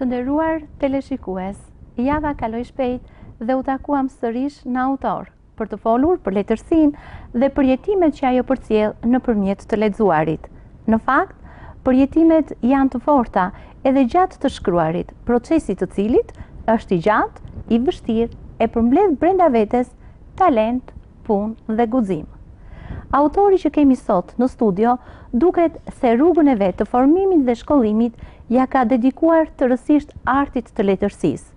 Të nderuar teleshikues, java kaloi shpejt dhe u takuam sërish në autor. për të folur për letërsinë dhe përjetimet që ajo përcjell nëpërmjet të lexuarit. Në fakt, përjetimet janë të forta edhe gjatë të shkruarit, procesi i të cilit është i gjatë, i vështirë e përmbledh brenda vetes talent, punë dhe guxim. Autori që kemi sot në studio duket se rrugën e vet të formimit dhe shkollimit ia ka dedikuar tërësisht artit të letërsisë.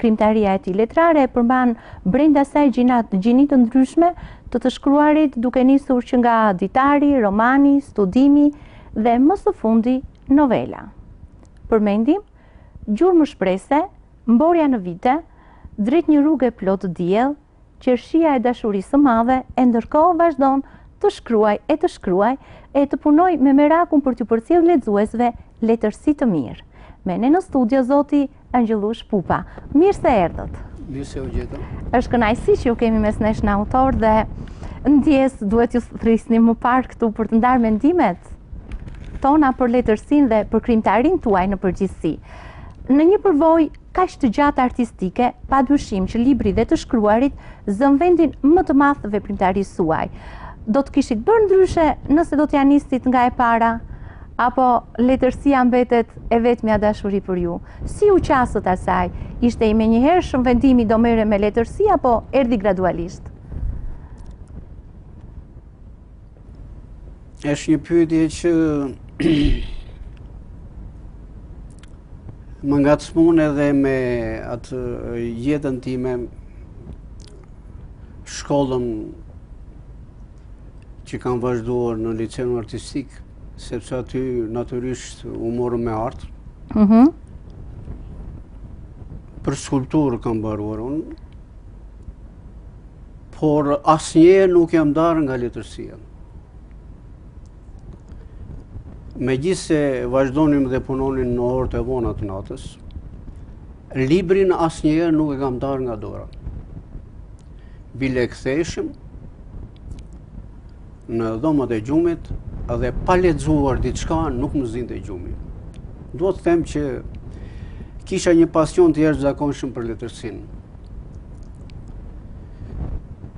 Krimtaria e tij letrare e përmban brenda saj gjini të ndryshme të të shkruarit duke nisur që nga ditari, romani, studimi dhe më së fundi novela. Përmendim, gjurmë shprese, Mborja në vite, drejt një rruge plot diell, Qershia e dashurisë së madhe e ndërkohë vazhdon të shkruajë e të shkruajë e të punojë me merakun për t'ju përcjellë lexuesve letërsi të mirë. Me ne në studio zoti Angjëllush Pupa. Mirë se erdhët. Mirë se ju gjeta. Është kënaqësi që ju kemi mes nesh në autor dhe ndjesë duhet t'ju thërrisnim më parë këtu për të ndarë mendimet tona për letërsinë dhe për krimtarinë tuaj në përgjithësi. Në një përvojë kaq të gjatë artistike, padyshim që libri dhe të shkruarit zënë vendin më të madh të veprimtarisë suaj. Do të kishit bërë ndryshe nëse do t'ia nisnit nga e para? Apo letërsia mbetet e vetmja dashuri për ju? Si u qasët asaj? Ishte i menjëhershëm vendimi do merreni me letërsi apo erdhi gradualisht? Është një pyetje që më ngacmon edhe me atë jetën time, shkollën që kam vazhduar në liceun artistik, sepse aty natyrisht u morëm me art. Mhm. Për skulpturë kam mbaruar unë, por asnjëherë nuk jam ndarë nga letërsia. Megjithëse vazhdonim dhe punonim në orët e vona të natës, librin asnjëherë nuk e kam ndarë nga dora. Bile ktheheshim në dhomat e gjumit dhe pa lexuar diçka nuk më zinte gjumi. Duhet të them që kisha një pasion të jashtëzakonshëm për letërsinë.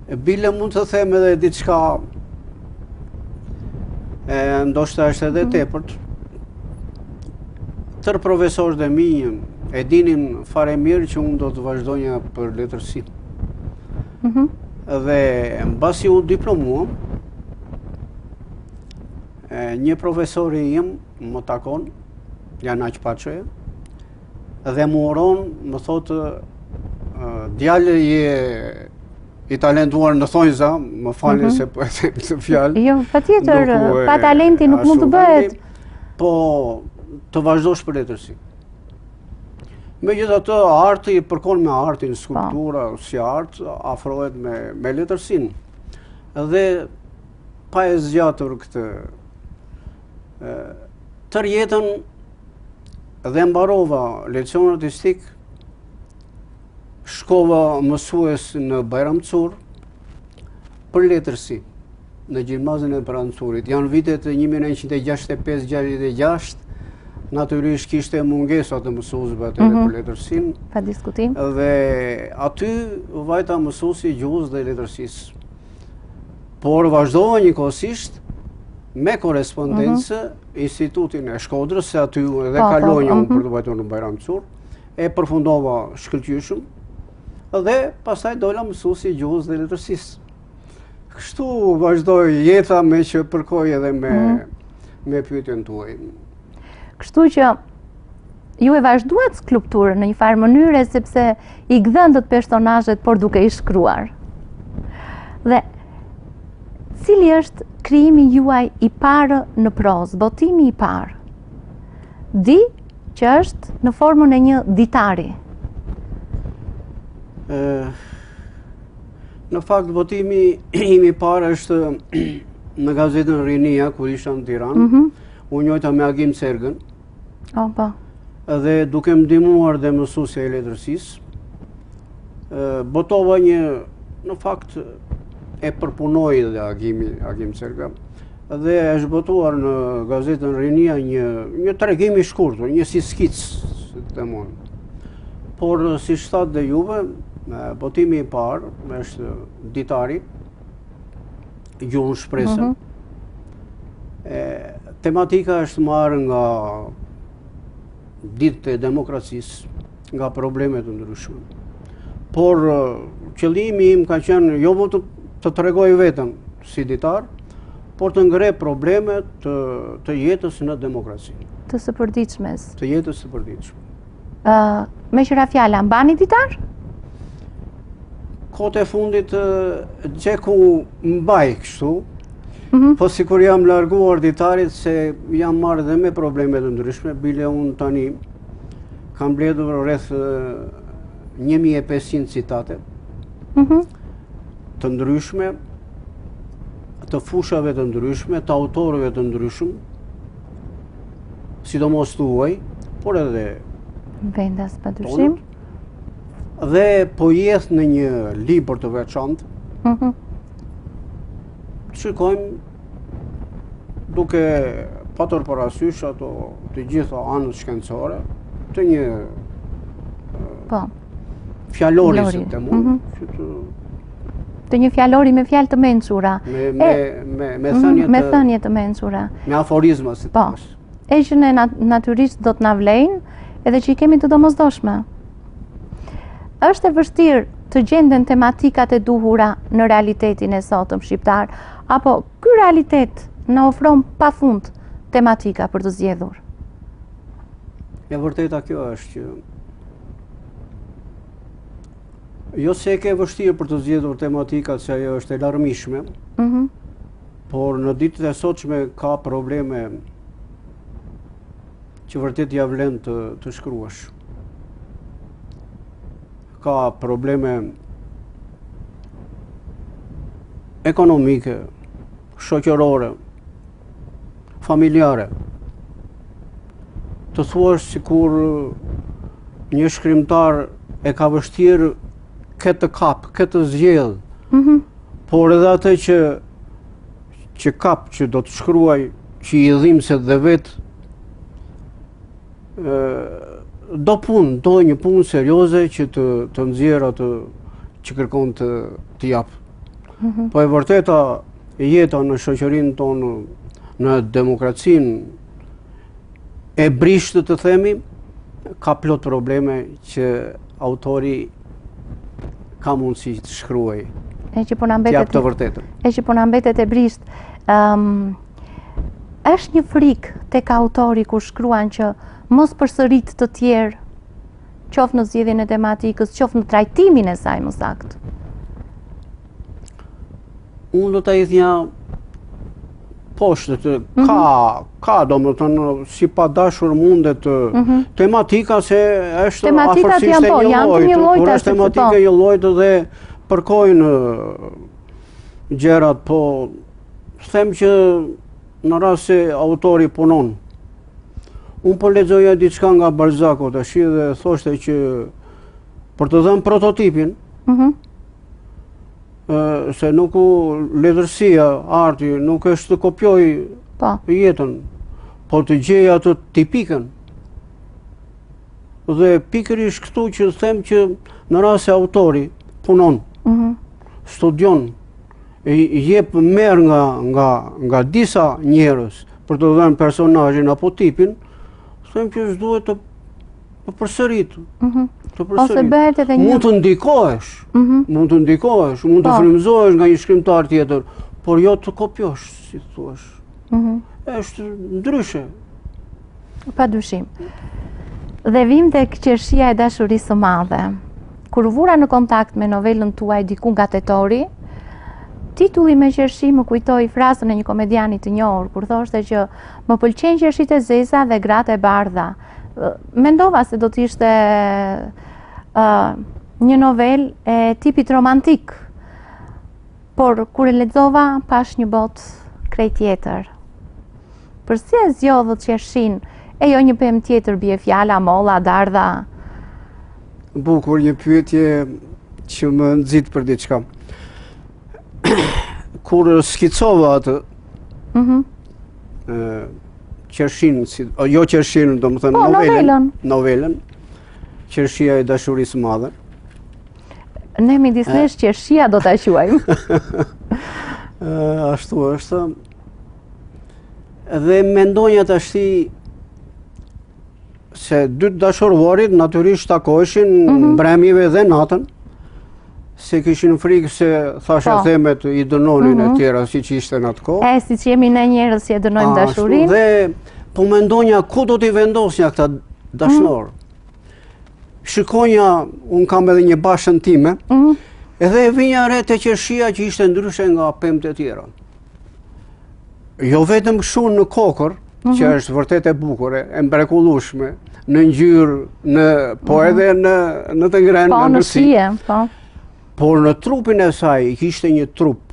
E bile mund të them edhe diçka e ndoshta është edhe mhm. tepërt. Tërë profesorët e mi e dinin fare mirë që unë do të vazhdonja për letërsi. Mhm. Dhe mbasi u diplomuam, një profesori im më takon, Janaq Paçoja, Dhe më uron, më thotë, djalë, je i talentuar në thonjëza, më falni mhm. se po e them këtë fjalë. Jo, patjetër, pa talent nuk mund të bëhet. Po, të vazhdosh për letërsi. Megjithatë, arti përkon me artin, po. skulptura, si art, afrohet me letërsinë. Dhe pa e zgjatur këtë, tërë jetën dhe mbarova liceun artistik, shkova mësues në Bajram Curr, për letërsi, në gjimnazin e Bajram Currit. Janë vitet 1965-66, natyrisht kishte mungesa të mësuesve atë mhm. për letërsinë. Pa diskutim. Dhe aty vajta mësues i gjuhës dhe letërsisë. por vazhdova njëkohësisht me korrespondencë mhm. institutin e Shkodrës, se aty edhe po, po, kalonja unë mhm. për të vajtur në Bajram Curr, e përfundova shkëlqyeshëm, dhe pastaj dola mësues i gjuhës dhe letërsisë. Kështu vazhdoi jeta meqë përkoi edhe me, mm. me pyetjen tuaj. Kështu që ju e vazhduat skulpturën në njëfarë mënyre sepse i gdhëndët personazhet por duke i shkruar. Dhe cili është krijimi juaj i parë në prozë, botimi i parë? Di që është në formën e një ditari. Në fakt, botimi im i parë është në gazetën Rinia, kur isha në Tiranë, mhm. u njojta me Agim Cergën, Oh, po. Dhe duke më ndihmuar dhe mësuesja e letërsisë, botova një, në fakt, e përpunoi dhe Agimi, Agim Cerga, dhe është botuar në gazetën Rinia një, një tregim i shkurtur, një si skicë, si të mund. Por, siç thatë dhe juve, botimi i parë, është ditari, gjuhën shpresën. Mhm. Tematika është marrë nga ditët e demokracisë, nga probleme të ndryshme. Por, qëllimi im ka qenë, jo më të tregoj veten si ditar, por të ngre probleme të jetës në demokraci. Të së përditshmes. Të jetës së përditshme. Meqë ra fjala, mbani ditar? Kohët e fundit, diçka mbaj kështu, mhm. po sikur jam larguar ditarit se jam marrë dhe me probleme të ndryshme, bile unë tani kam mbledhur rreth 1500 citate, mhm. të ndryshme, të fushave të ndryshme, të autorëve të ndryshëm, sidomos të huaj, por edhe vendas pa dyshim. Dhe po i hedh në një libër të veçantë. Mhm. Shikojmë duke patur parasysh ato të gjitha anët shkencore të një po fjalori se të mund, mhm. që të... Të një fjalori me fjalë të mençura. Me mhm, thënie të mençura. Me aforizma, se të po. mos. E që ne natyrisht do të na vlejnë, edhe që i kemi të domozdoshme. Është e vështirë të gjenden tematikat e duhura në realitetin e sotëm shqiptar, apo ky realitet na ofron pa fund tematika për të zgjedhur. E vërteta kjo është që Jo se e ke vështirë për të zgjedhur tematikat se ajo është e larmishme. Mhm. Por në ditët e sotshme ka probleme që vërtet ia vlen të të shkruash. Ka probleme ekonomike, shoqërore, familjare. Të thuash sikur një shkrimtar e ka vështirë kë të kapë, kë të zgjedhë, mm -hmm. por edhe atë që që kap, që do të shkruajë, që i dhimbset dhe vetë, do punë, do një punë serioze që të, të nxjerrë atë që kërkon të, të japë. Po e vërteta jeta në shoqërinë tonë, në demokracinë e brishtë të themi, ka plot probleme që autori ka mundësi të shkruajë. E që po na mbetet... Të japë të vërtetën. E që po na mbetet e brishtë. Është një frikë tek autori kur shkruan që mos përsërit të tjerë qoftë në zgjedhjen e tematikës, qoftë në trajtimin e saj më saktë. Unë do ta hidhja poshtë të mhm. ka, ka domethënë si padashur mundet të mhm. tematika se është afërsisht e njëllojtë, kur është tematika po. e njëllojtë dhe përkojnë gjërat, po them që në rast se autori punon, Unë po lexoja diçka nga Balzaku tash dhe thoshte që për të dhënë prototipin, ëh, mhm. se nuk... letërsia, arti nuk është të kopjoj po. jetën, por të gjej atë tipikën. Dhe pikërisht këtu që them që në rast se autori punon, ëh, mhm. studion, jep merr nga nga nga disa njerëz Për të dhënë personazhin apo tipin, them që është duhet të përsërit. Mhm. Të përsërit. Ose bëhet edhe një mund të ndikohesh. Mhm. Mund të ndikohesh, mund të po. frymëzohesh nga një shkrimtar tjetër, por jo të kopjosh, si të thuash. Mhm. Është ndryshe. Pa dyshim. Dhe vijmë tek qershia e dashurisë së madhe. Kur u vura në kontakt me novelën tuaj diku nga tetori, titulli me qershi më kujtoi frazën e një komediani të njohur kur thoshte që më pëlqejnë qershitë e zeza dhe gratë e bardha. Mendova se do të ishte ë uh, një novelë e tipit romantik. Por, kur e lexova, pashë një botë krejt tjetër. Përse e zgjodhët qershinë, e jo një pemë tjetër bie fjala, molla, dardha? Bukur, një pyetje që më nxit për diçka. Kur skicova atë, mhm. qershinë, jo qershinë, domethënë, po, novelën, novelën, qershia e dashurisë së madhe, Ne midis nesh qershia do ta quajmë. Ashtu është. Dhe mendonja tashti se dy të dashuruarit natyrisht takoheshin mm -hmm. mbrëmjeve dhe natën, se kishin frikë se thashe, po, themet i dënonin e mhm. tjera, siç ishte në atë kohë. E, siç jemi ne njerëz që e dënojmë dashurinë. Dhe po mendonja, ku do t'i vendosnja këta dashnorë? Mhm. Shikonja, unë kam edhe një bahçen time, mhm. edhe e vinja re te qershia që ishte ndryshe nga pemët e tjera. Jo vetëm shumë në kokërr, mhm. që është vërtet e bukur, e mbrekullushme, në ngjyrë, në, po mhm. edhe në, në të ngrënë, po, në shije. Po, në shije, po. Por në trupin e saj, kishte një trup,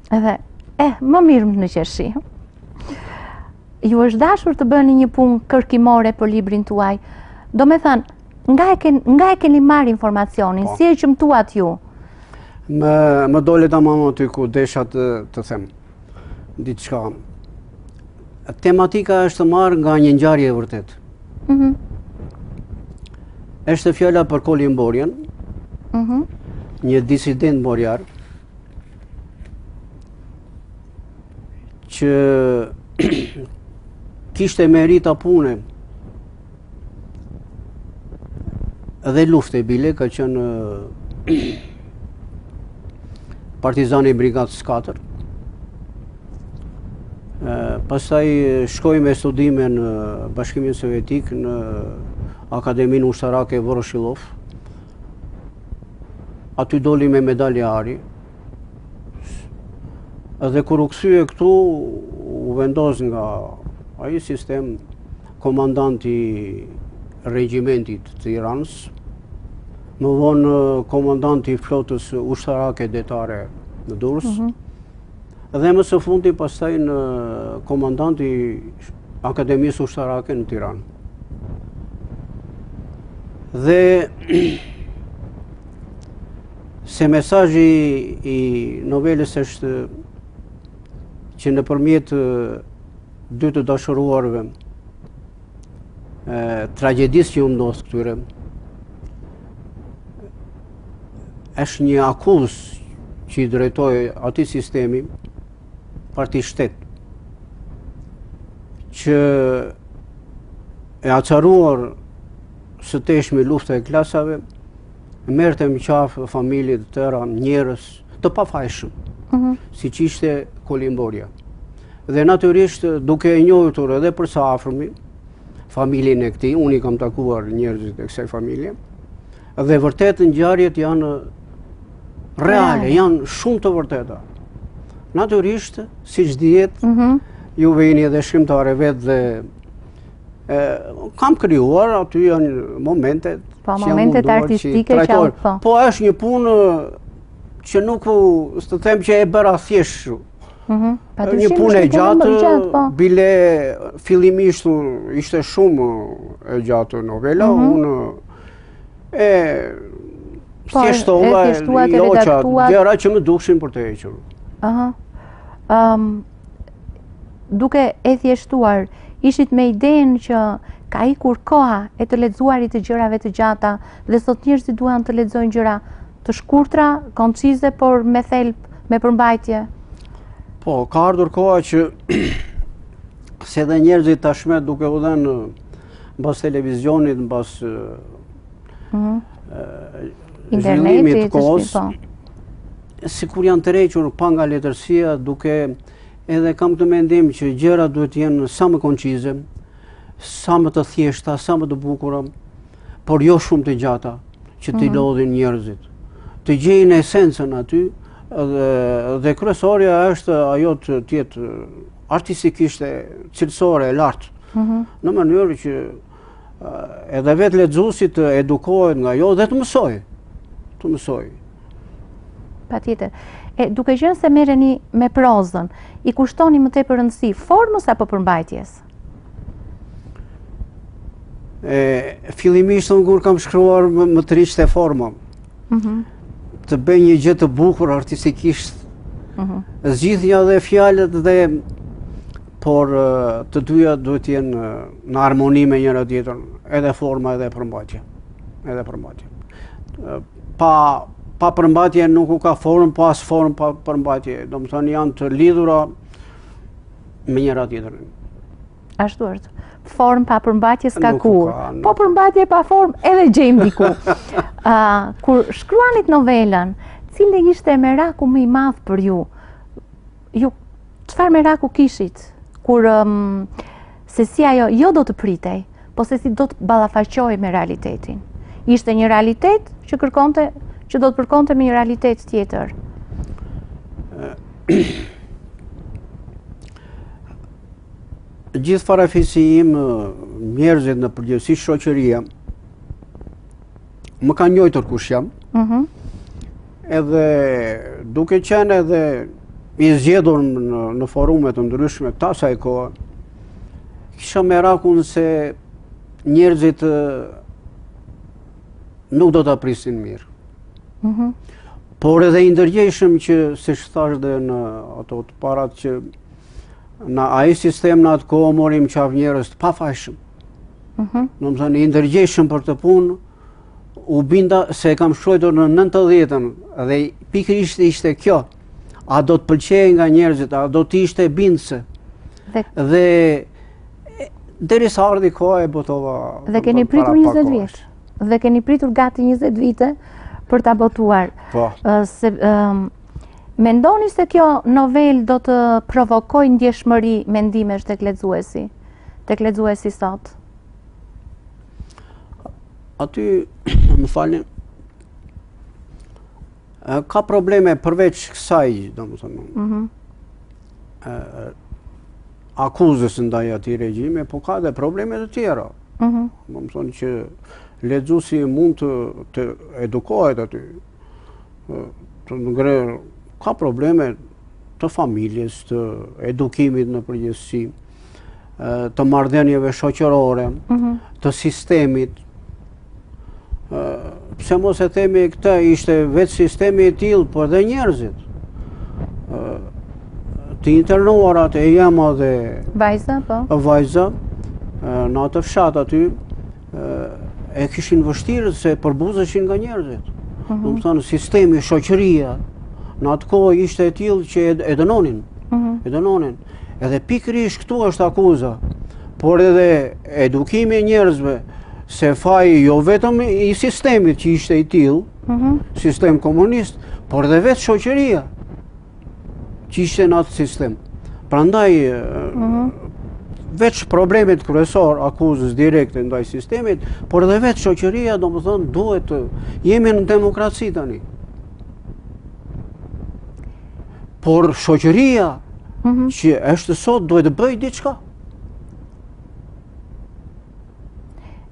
Edhe, eh, më mirë në qershi. Ju është dashur të bëni një punë kërkimore për librin tuaj. Domethënë, nga e keni, nga e keni marrë informacionin, po. si e qëmtuat ju? Më, më dole tamam aty ku desha të, të them, diçka. Tematika është marrë nga një ngjarje e vërtetë. Mm -hmm. Është fjala për Koli Mborjen, mm -hmm. një disident mborjar, që kishte merita pune dhe lufte bile ka qënë partizani i brigadës 4 pastaj shkoi me studime në Bashkimin Sovjetik në Akademinë Ushtarake Voroshillov Aty doli me medalje ari. Edhe kur u kthye këtu, u vendos nga ai sistem komandant i regjimentit të Tiranës, më vonë komandant i flotës ushtarake detare në Durrës, mhm. dhe më së fundi pastaj në komandant i Akademisë Ushtarake në Tiranë. Dhe se mesazhi i novelës është që nëpërmjet dy të dashuruarve tragjedisë që u ndodh këtyre është një akuzë që i drejtoj atij sistemi parti shtet që e acaruar së tepërmi lufta e klasave, merrte më qafë familje të tëra njerëz të pafajshëm, mhm. siç ishte Koli Mborja. Dhe natyrisht duke e njohtur edhe për së afërmi, familjen e këtij, unë i kam takuar njerëzit e kësaj familjeje, Dhe vërtet ngjarjet janë reale, janë shumë të vërteta. Natyrisht, siç dihet, ëh, mhm. ju jeni edhe shkrimtare vetë dhe e, kam krijuar aty janë momente po momente artistike që janë po. Po është një punë që nuk u, s'të them që e bëra thjesht shumë. Mhm. Një punë e gjatë, po. bile fillimisht ishte shumë e gjatë novela, mhm. unë E po, thjeshtova e hoqa, gjëra që më dukeshin për të hequr. Aha. Um, duke e thjeshtuar, ishit me idenë që ka ikur koha e të lexuarit të gjërave të gjata dhe sot njerëzit duan të lexojnë gjëra të shkurtra, koncize, por me thelb, me përmbajtje? Po, ka ardhur koha që se dhe njerëzit tashmë duke u dhënë mbas televizionit, mbas mhm. zhvillimit të kohës, po. sikur janë tërhequr pak nga letërsia, duke edhe kam këtë mendim që gjërat duhet të jenë sa më koncize, sa më të thjeshta, sa më të bukura, por jo shumë të gjata, që t'i mhm. lodhin njerëzit. Të gjejnë esencën aty, dhe, dhe kryesorja është ajo të jetë artistikisht e cilësore e lartë. mhm. në mënyrë që edhe vetë lexuesi të edukohet nga ajo dhe të mësojë. Të mësojë. Patjetër. E duke qenë se merreni me prozën, i kushtoni më tepër rëndësi formës apo përmbajtjes? E, fillimisht unë kur kam shkruar më, më tërhiqte forma. Mhm. Të bëj një gjë të bukur artistikisht. Mhm. Zgjidhja dhe fjalët dhe por të dyja duhet të jenë në harmoni me njëra tjetrën, edhe forma edhe përmbajtja. Edhe përmbajtja. Pa pa përmbajtje nuk ka formë, po as formë pa përmbajtje. Domethënë janë të lidhura me njëra tjetrën. Ashtu është. Formë pa përmbajtje s'ka kurrë. Po përmbajtje pa formë edhe gjejmë diku. Ë kur shkruanit novelën, cili ishte meraku më i madh për ju? Ju, çfarë meraku kishit, kur se si ajo jo do të pritej, po se si do të ballafaqohej me realitetin. Ishte një realitet që kërkonte, që do të përkonte me një realitet tjetër. Gjithë farafisi im, njerëzit në përgjithësi shoqëria, më kanë njohtur kush jam, mhm. edhe duke qenë edhe i zgjedhur në, në forume të ndryshme, të asaj kohe, kisha merakun se njerëzit nuk do ta prisnin mirë. Mhm. Por edhe i ndërgjegjshëm që, siç thashë dhe në ato të parat që, në ai sistem në atë kohë mori në qafë njerëz të pafajshëm. Mhm. Domethënë i ndërgjegjshëm për këtë punë u binda se e kam shkruar në 90-ën dhe pikërisht ishte kjo. A do të pëlqehej nga njerëzit, a do të ishte bindëse. Dhe, dhe derisa ardhi koha e botova. Dhe keni pritur 20 vjet. Dhe keni pritur gati 20 vite për ta botuar. Po. Se um, mendoni se kjo novelë do të provokojë ndjeshmëri mendimesh tek lexuesi? tek lexuesi sot? Aty, më falni, ka probleme përveç kësaj, domethënë, mm -hmm. akuzës ndaj atij regjimi, po ka dhe probleme të tjera. Mm -hmm. Domethënë që lexuesi mund të, të edukohet aty, të ngrejë, ka probleme të familjes, të edukimit në përgjithësi, të marrëdhënieve shoqërore, mhm. të sistemit, pse mos e themi këtë, ishte vetë sistemi i tillë, po dhe njerëzit, të internuarat e ëma dhe... Vajza, po? Vajza, në atë fshat aty, e kishin vështirë se përbuzeshin nga njerëzit. Mhm. Domethënë, sistemi, shoqëria, në atë kohë ishte e tillë që e dënonin. Mhm. E dënonin. Edhe pikërisht këtu është akuza, por edhe edukimi i njerëzve, se faji jo vetëm i sistemit që ishte i tillë, mhm. sistem komunist, por dhe vetë shoqëria. që ishte në atë sistem. Prandaj, mhm. veç problemit kryesor, akuzës direkte ndaj sistemit, por edhe vetë shoqëria, domethënë, duhet të jemi në demokraci tani. Por shoqëria, mhm. që është sot, duhet të bëjë diçka.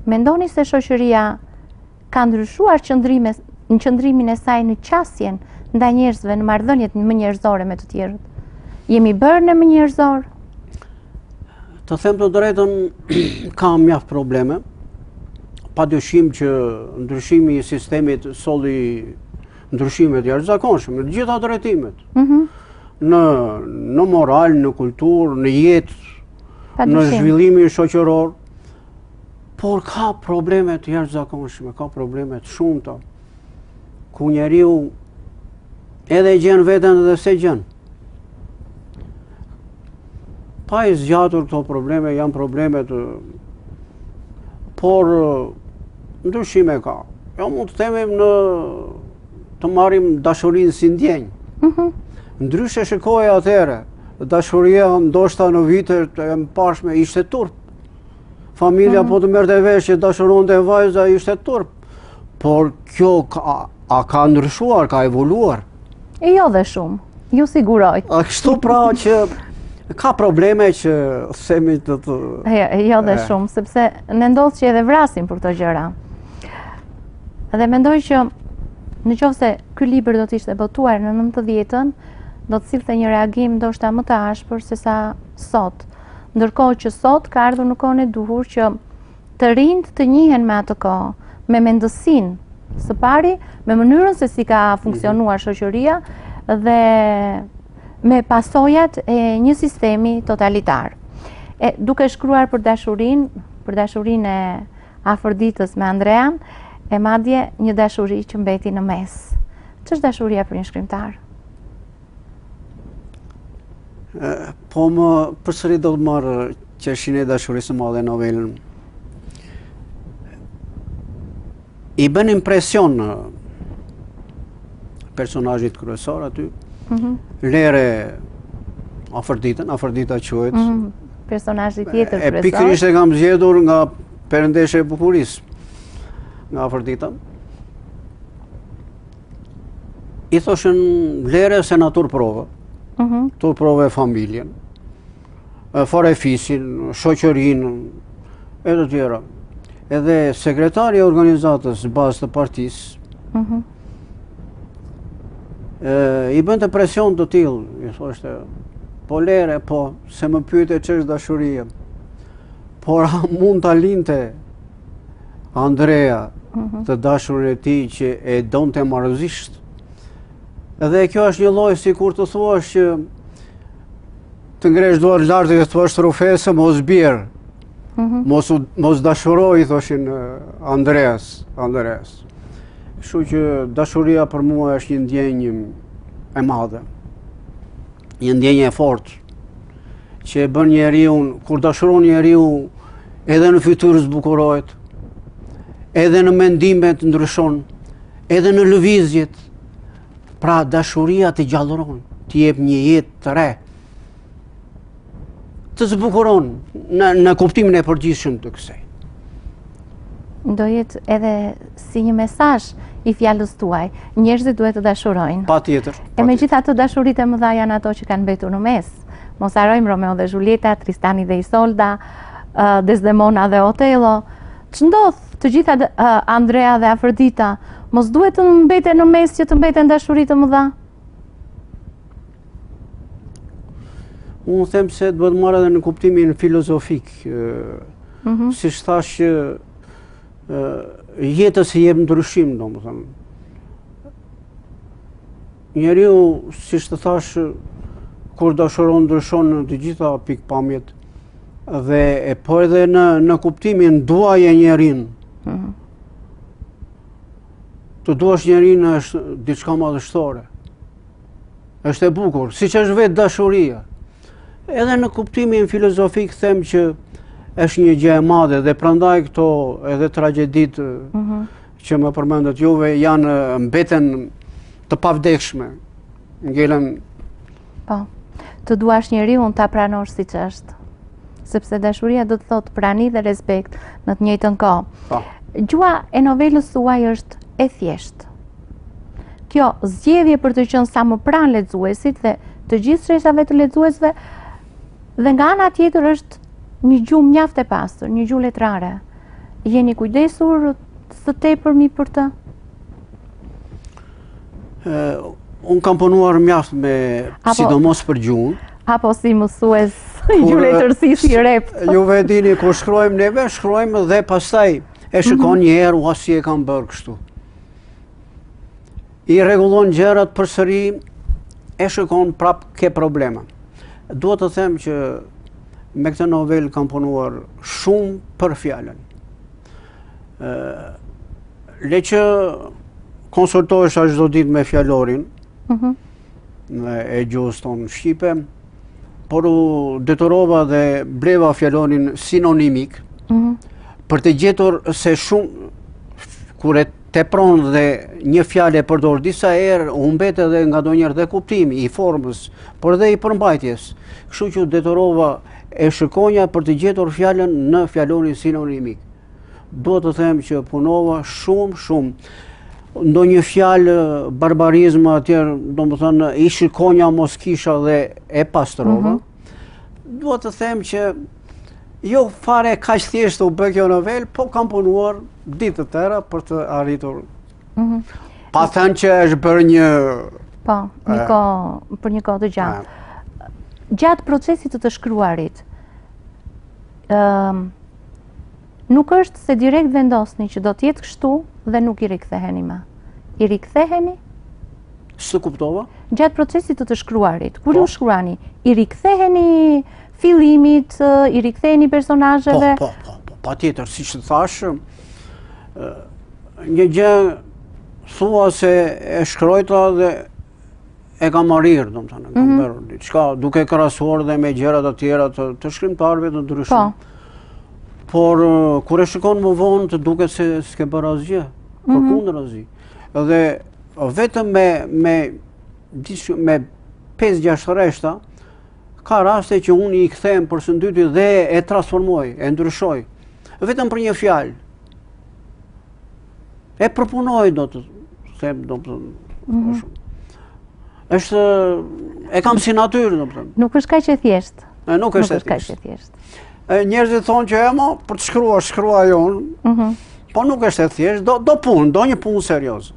Mendoni se shoqëria ka ndryshuar në qëndrimin e saj në qasjen ndaj njerëzve në marrëdhëniet më njerëzore me të tjerët. Jemi bërë ne më njerëzorë? Të them të drejtën, ka mjaft probleme, pa dyshim që ndryshimi i sistemit solli ndryshime të jashtëzakonshme, në të gjitha drejtimet. Mhm. Në moral, në kulturë, në jetë, në zhvillimin shoqëror, Por ka probleme të jashtëzakonshme, ka probleme të shumta, ku njeriu edhe e gjen veten dhe s'e gjen. Pa i zgjatur këto probleme, janë probleme të... Por, ndryshime ka. Jo mund të themi ne, të marrim dashurinë si ndjenjë. Mhm. Ndryshe shikohej atëherë, dashuria ndoshta në vitet e mëparshme ishte turp. Familja mm. po të merrte vesh që dashuronte vajza ishte turp. Por kjo a ka ndryshuar, ka evoluar? E jo dhe shumë, ju siguroj. A kështu pra që ka probleme që themi të të... E jo dhe shumë, sepse ne ndodh që edhe vrasin për këto gjëra. Dhe mendoj që në qoftë se ky libër do të ishte botuar në nëntëdhjetën, do të sillte një reagim ndoshta më të ashpër sesa sot. ndërkohë që sot ka ardhur në kohën e duhur që të rinjtë të njihen me atë kohë, me mendësinë, së pari, me mënyrën se si ka funksionuar mhm. shoqëria dhe me pasojat e një sistemi totalitar. E duke shkruar për dashurin, për dashurinë e Afërditës me Andrean, e madje një dashuri që mbeti në mes. Ç'është dashuria për një shkrimtar? Po më përsëri do të marr qershinë e dashurisë së madhe, novelën. I bënin presion personazhit kryesor aty, mhm. lere Afërditën, Afërdita quhet. Mhm. Personazhi tjetër kryesor. E pikërisht e kam zgjedhur nga Perëndesha e Bukurisë. Nga Afërdita. I thoshen lere se na turpërove, mhm. turpërove familjen, farefisin, shoqërinë, e të tjera. Edhe sekretari i organizatës bazë të partisë, mhm. i bënte presion të tillë, i thoshte, po lere, po, se më pyete ç'është dashuria, por a mund ta linte, Andrea, mhm. të dashurën e tij që e donte marrëzisht. Edhe kjo është një lloj sikur të thuash që të ngresh duart lart dhe t'i thuash rrufesë, mos bjer. Mhm. Mos, mos dashuroj, thoshin Andreas. Andreas. Kështu që dashuria për mua është një ndjenjë e madhe. Një ndjenjë e fortë. që e bën njeriun, kur dashuron njeriu, edhe në fytyrë zbukurohet, edhe në mendimet ndryshon, edhe në lëvizjet. Pra dashuria të gjallëron, të jep një jetë të re. Të zbukuron në, në kuptimin e përgjithshëm të kësaj. Do jetë edhe si një mesazh i fjalës tuaj. Njerëzit duhet të dashurojnë. Patjetër. E megjithatë dashuritë e mëdha janë ato që kanë mbetur në mes. Mos harrojmë Romeo dhe Zhulieta, Tristani dhe Isolda, Desdemona dhe Otelo. Ç'ndodh? Të gjitha Andrea dhe Afërdita, mos duhet të mbeten në mes që të mbeten dashuri të mëdha? Unë them se të duhet marrë edhe në kuptimin filozofik, mhm. siç thashë që jetës e jep ndryshim, domethënë. Njeriu, siç të thashë, kur dashuron ndryshon në të gjitha pikëpamjet, dhe po edhe në, në kuptimin duaje njerinë, mhm. të duash njerinë është diçka madhështore. është e bukur, siç është vetë dashuria. Edhe në kuptimin filozofik them që është një gjë e madhe dhe prandaj këto edhe tragjeditë mhm. që më përmendët juve janë mbeten të pavdekshme. Ngelën... Po, të duash njeriun do ta pranosh siç është. Sepse dashuria do të thotë pranim dhe respekt në të njëjtën kohë. Po. Gjuha e novelës suaj është e thjeshtë. Kjo zgjedhje për të qenë sa më pranë lexuesit dhe të gjitha shtresave të lexuesve dhe nga ana tjetër është një gjuhë mjaft e pastër, një gjuhë letrare. Jeni kujdesur së tepërmi për të? Unë kam punuar mjaft me sidomos për gjuhën. Apo si mësuese gjuhë-letërsie si rep. Juve e dini, kur shkrojmë neve, shkrojmë dhe pastaj e shikon mhm. një herë, ua si e kam bërë kështu. i rregullon gjërat përsëri e shikon prapë ke probleme. Duhet të them që me këtë novelë kam punuar shumë për fjalën. ë Le që konsultohesha çdo ditë me fjalorin, mm -hmm. e gjuhës tonë shqipe, por u detyrova dhe bleva fjalorin sinonimik, mhm. për të gjetur se shumë, kur e tepron dhe një fjalë e përdor disa herë, humbet edhe ngandonjëherë dhe kuptimi, i formës, por dhe i përmbajtjes. Kështu që u detyrova e shikonja për të gjetur fjallën në fjalorin sinonimik. Dua të them që punova shumë, shumë. Ndonjë fjalë barbarizma a të tjera, domethënë, i shikonja mos kisha dhe e pastrova. Mhm. Dua të them që jo fare kaq thjesht u bë kjo novelë, po kam punuar ditë të tëra për të arritur. Mhm. Pa thënë që është bërë një... Pa, për një kohë të gjatë. Gjatë procesit të të shkruarit, Nuk është se direkt vendosni që do të jetë kështu dhe nuk i riktheheni më. I riktheheni? S'e kuptova? Gjatë procesit të të shkruarit, kur ju po. shkruani, i riktheheni fillimit, i riktheheni personazheve? Po, po, po, patjetër, siç të thashë, një gjë thua se e shkrojta dhe e kam arrirë, domethënë, e kam mhm. bërë, diçka, duke krahasuar dhe me gjëra të tjera të, të shkrimtarëve të ndryshëm. Po. Por, kur e shikon më vonë, të duket se s'ke bërë asgjë, për mhm. kundrazi. Dhe vetëm me, me, me 5-6 rreshta, ka raste që unë i kthehem për së dyti dhe e transformoj, e ndryshoj. Vetëm për një fjalë, E përpunoj do të them, do të mhm. shumë. Është e kam si natyrë, do të them. Nuk është kaq e thjeshtë. Nuk është e thjeshtë. Njerëzit thonë që e mo, për të shkrua, shkruaj dhe unë, mhm. po nuk është e thjeshtë, do, do punë, do një punë serioze.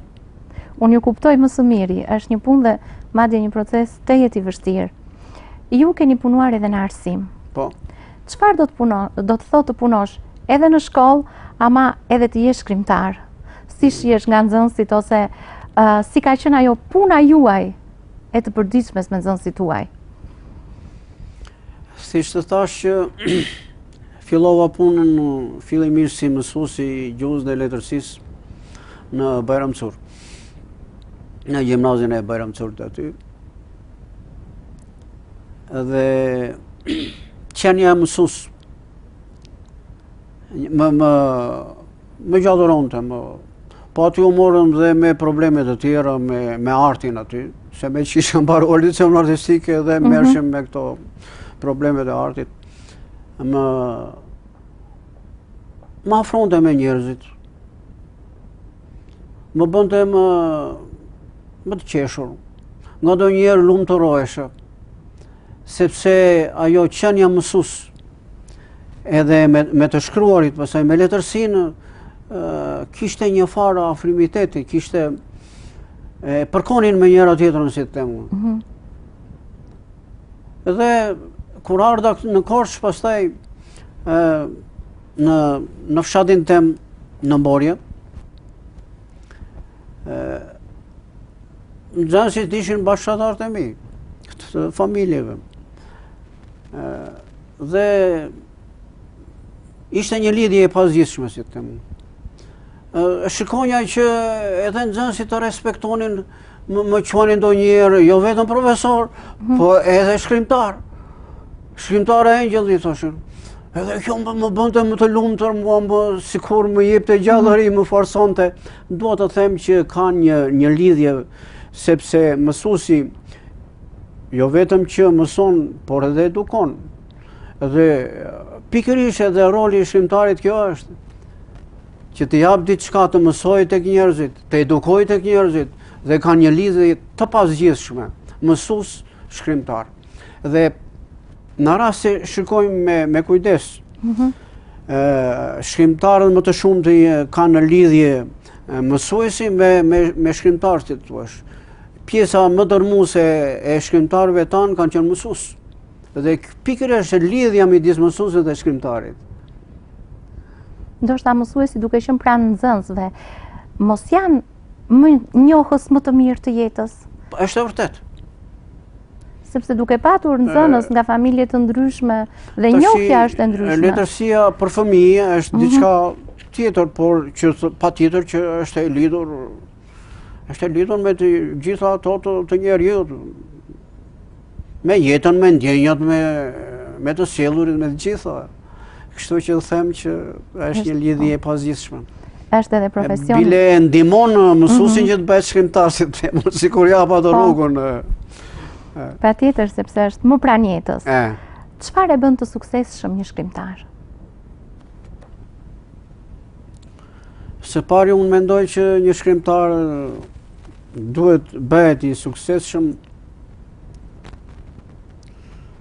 Unë ju kuptoj më së miri, është një punë dhe madje një proces tejet i vështirë. Ju keni punuar edhe në arsim. Po. Çfarë do të puno, do të thotë të punosh edhe në shkollë, ama edhe të jesh shkrimtar. Si shihesh nga nxënësit ose uh, si ka qenë ajo puna juaj e të përditshmes me nxënësit tuaj? Siç të thashë që fillova punën fillimisht si mësues i gjuhës dhe letërsisë në Bajram Curr. Në gjimnazin e Bajram Currit aty. Dhe qenia mësus më më më gjallëronte më po aty u morëm dhe me problemet të tjera me, me artin aty se meqë ishim barë orlicëm në artistike dhe mhm. merreshim me këto problemet e artit më më afronte me njerëzit më bënte më, më të qeshur. Ngandonjëherë lumturohesha, sepse ajo qenia mësus, edhe me, me të shkruarit, pastaj me letërsinë, kishte një farë afrimiteti, kishte e, përkonin me njëra-tjetrën si të them. Mm -hmm. Dhe, kur erdha në Korçë, pastaj, Në, në fshatin tem në Mborje, nxënësit ishin bashkëfshatarët e mi, të familjeve. Dhe ishte një lidhje e pazgjidhshme, si të them. Shikonja që edhe nxënësit të respektonin Më quani ndo njërë, jo vetëm profesor, mhm. po edhe shkrimtar. Shkrimtar Engjëlli, thoshin. Edhe kjo më, më bënte më të lumtur, më, më sikur më jepte gjallëri, mhm. më forconte. Dua të them që kanë një, një lidhje, sepse mësusi, jo vetëm që mëson, por edhe edukon. Dhe pikërisht edhe roli i shkrimtarit kjo është, që të japë diçka të mësojë tek njerëzit, të edukojë tek njerëzit dhe kanë një lidhje të pazgjidhshme mësues shkrimtar. Dhe në rast se shikojmë me me kujdes, ëh, mm shkrimtarët më të shumtë kanë në lidhje mësuesi me me me shkrimtarin, thuajse pjesa më dërmuese e shkrimtarëve tanë kanë qenë mësues. Dhe pikërisht është lidhja midis mësuesit dhe shkrimtarit. Ndoshta mësuesi duke qenë pranë nxënësve, mos janë më njohës më të mirë të jetës. Po, është e vërtetë. Sepse duke patur nxënës nga familje të ndryshme dhe njohja është e ndryshme. Letërsia për fëmijë është mhm. diçka tjetër, por patjetër që është e lidur është e lidur me të gjitha ato të, të njeriut Me jetën, me ndjenjat, me, me të sjellurit, me të gjitha. Kështu që them që është një lidhje e pazgjidhshme. Është edhe profesion. Bile e ndihmon uh, mësuesin mhm. që të bëhet shkrimtar, si të them, sikur ia hap po. rrugën. Uh, Patjetër sepse është më pranë jetës. Çfarë e bën të suksesshëm një shkrimtar? Së pari unë mendoj që një shkrimtar uh, duhet bëhet i suksesshëm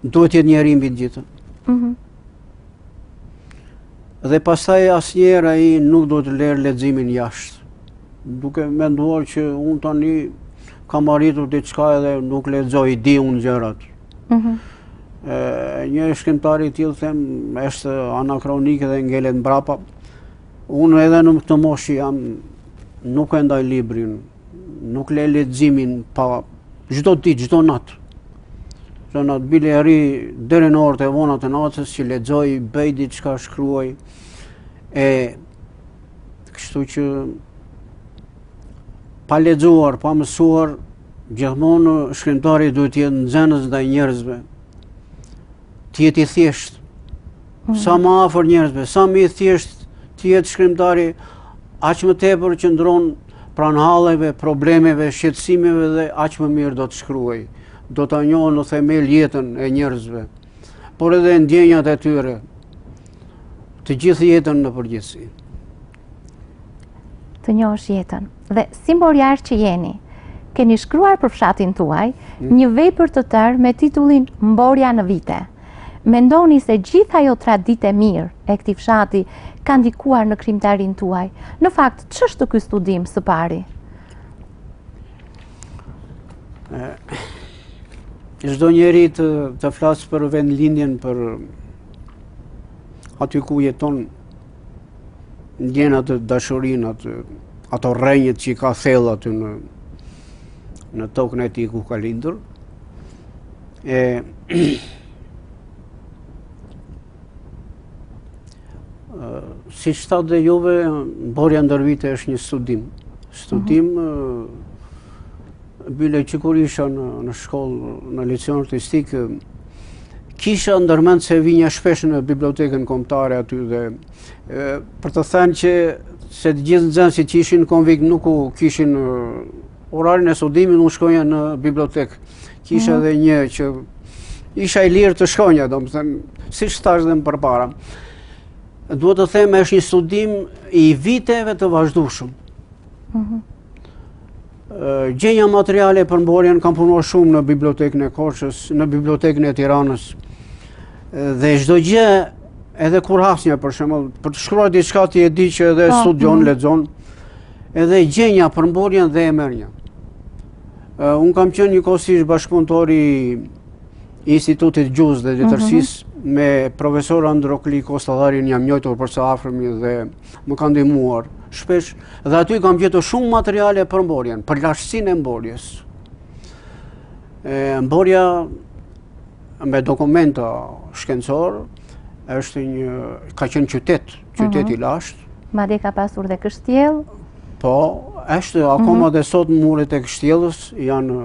Duhet të jetë njeri mbi të gjitha. Mhm. Dhe pastaj asnjëherë ai nuk duhet të lërë leximin jashtë. Duke menduar që unë tani kam arritur diçka edhe nuk lexoj i di unë gjërat. Mhm. Ëh, një shkrimtar i tillë them, është anakronik dhe ngelet mbrapa. Unë edhe në këtë moshë që jam nuk e ndaj librin, Nuk lë leximin pa çdo ditë, çdo natë. Çdo natë bile rri deri në orët e vona të natës që lexoj, bëj diçka, shkruaj. E kështu që pa lexuar, pa mësuar, gjithmonë shkrimtari duhet të jetë nxënës ndaj njerëzve. Të jetë i thjeshtë. Mhm. Sa më afër njerëzve, sa më i thjeshtë të jetë shkrimtari, aq më tepër qëndron pranë halleve, problemeve, shqetësimeve dhe aq më mirë do të shkruajë. Do ta njohë në themel jetën e njerëzve, por edhe ndjenjat e tyre. Të gjithë jetën në përgjithësi. të njohësh jetën. Dhe si mborjarë që jeni, keni shkruar për fshatin tuaj mm. një vepër të tërë me titullin Mborja në vite. Mendoni se gjithë ajo traditë e mirë e këtij fshati ka ndikuar në krijimtarinë tuaj. Në fakt, ç'është ky studim së pari? Çdo njeri të, të flasë për vendlindjen, për aty ku jeton, ndjen atë dashurinë atë, ato rrënjët që i ka thellë aty në, në tokën e tij ku ka lindur. E, siç thatë dhe juve, Mborja ndër vite është një studim. Studim uh mhm. -huh. Bile që kur isha në shkollë, në liceun artistik, kisha ndërmend se vinja shpesh në bibliotekën kombëtare aty dhe për të thënë që se të gjithë nxënësit që ishin konvikt nuk u kishin orarin e studimit unë shkonja në bibliotekë. Kisha mhm. dhe një që isha i lirë të shkonja, domethënë, siç thashë dhe më përpara. Duhet të them është një studim i viteve të vazhdueshëm. Mhm. Gjenja materiale për Mborjen kam punuar shumë në bibliotekën e Korçës, në bibliotekën e Tiranës. Dhe çdo gjë, edhe kur hasnja për shembull, për të shkruar diçka ti e di që edhe po, studion, mhm. lexon, edhe gjenja për Mborjen dhe e merrnja. Unë kam qenë njëkohësisht bashkëpunëtor i Institutit Gjuhës dhe Letërsisë mhm. me profesor Androkli Kostallarin jam njojtur për së afërmi dhe më ka ndihmuar shpesh dhe aty kam gjetur shumë materiale për Mborjen, për lashtësinë e Mborjes. Mborja me dokumenta shkencorë është një, ka qenë qytet, qytet mhm. i lashtë. Madje ka pasur dhe kështjellë? Po, është akoma mhm. dhe sot muret e kështjellës janë